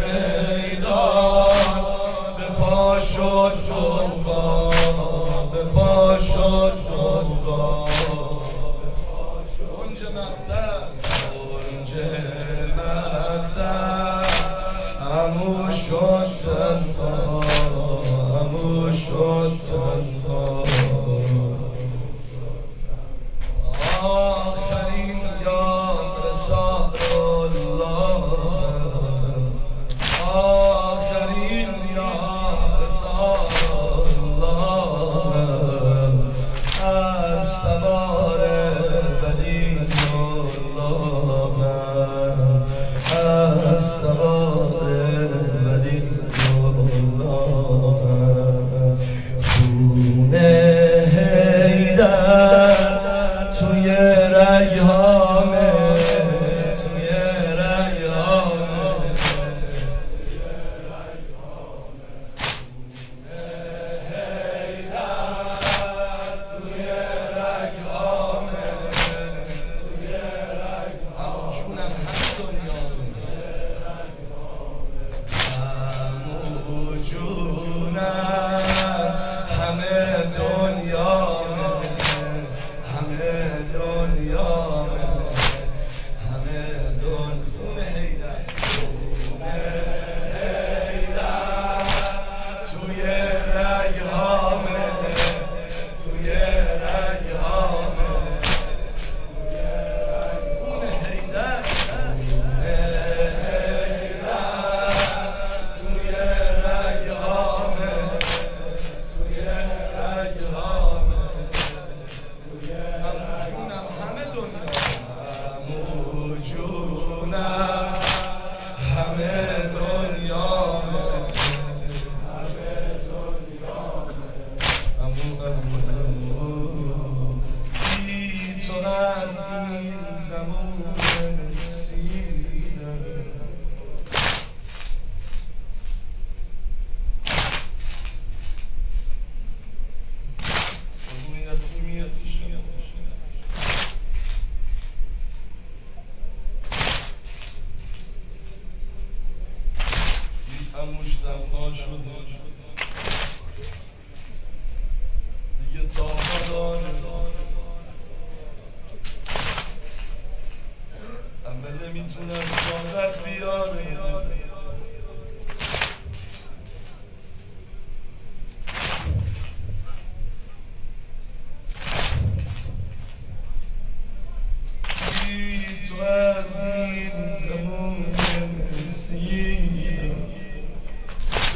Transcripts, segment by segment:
ما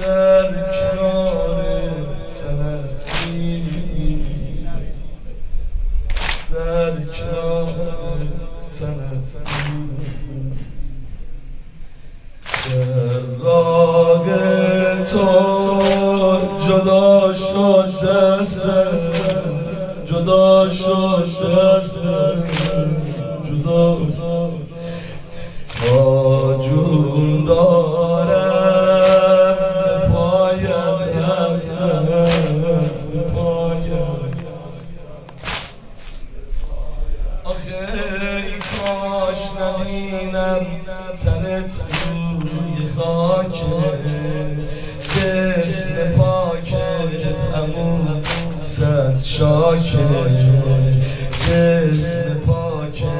در کنار تنفی در کنار تنفی در راگ تو جدا شد دست جدا شد جدا ای کاش نبینم تنت روی خاکه. جسم پاکه امون صد شاکه. جسم پاکه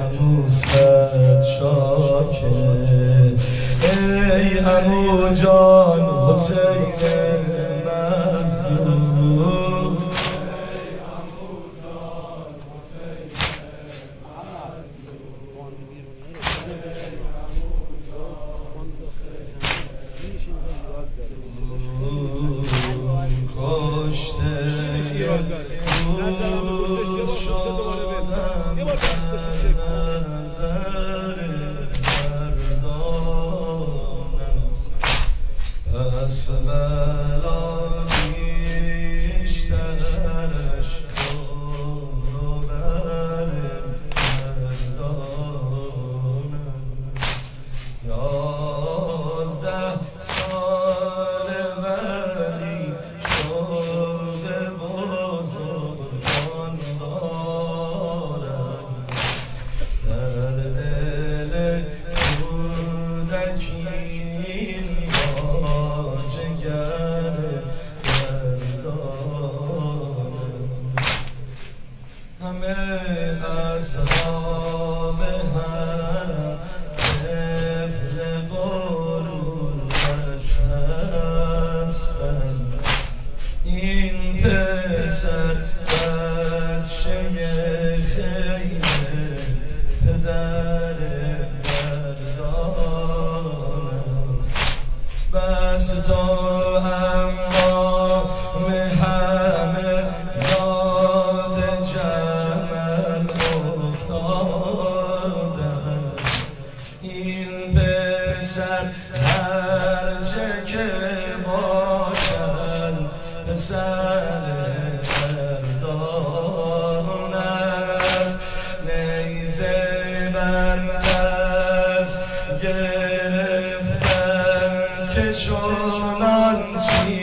امون سر شاکه. ای امو جان حسین. good. in person. گرفتن که چونان چی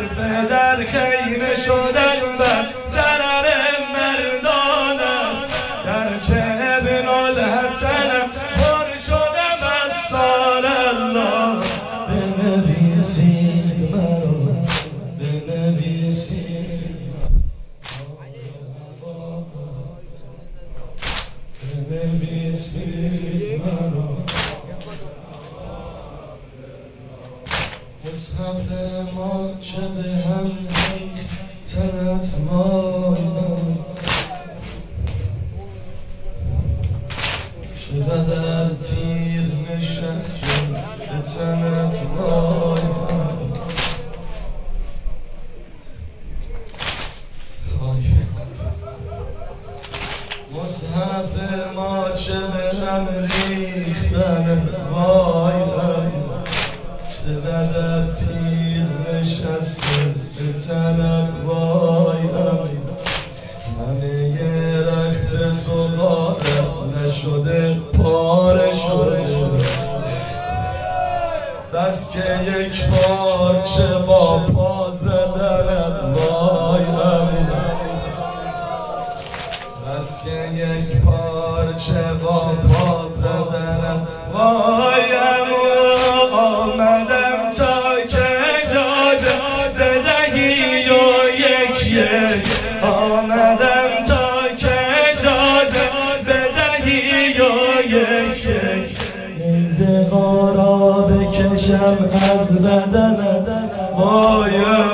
صرف در خیمه شدن بر ضرر مردان در چه ابن الحسن پر شدم از سال الله. بنویسید مرد بنویسید Shabbat. تنم وای امین همه رخت تو نشده پاره شده. بس که یک بار چه با پا زدنم وای امین بس که یک پارچه با پا زدنم وای امین Yaşam ezbeden boyun